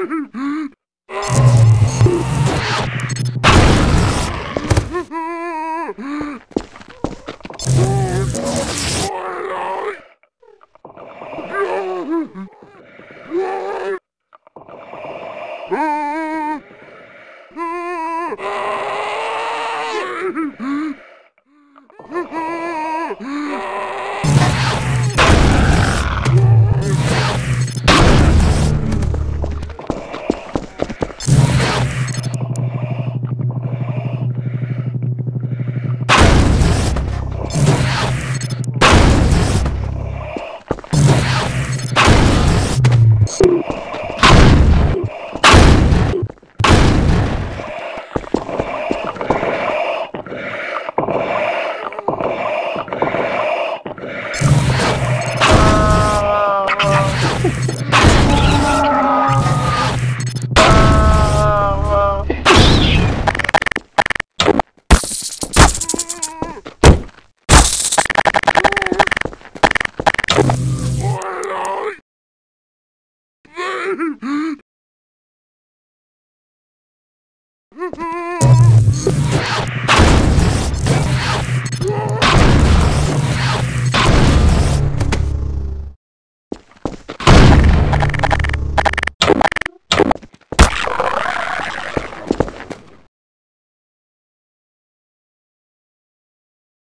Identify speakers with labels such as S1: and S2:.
S1: Mm-hmm. Ha!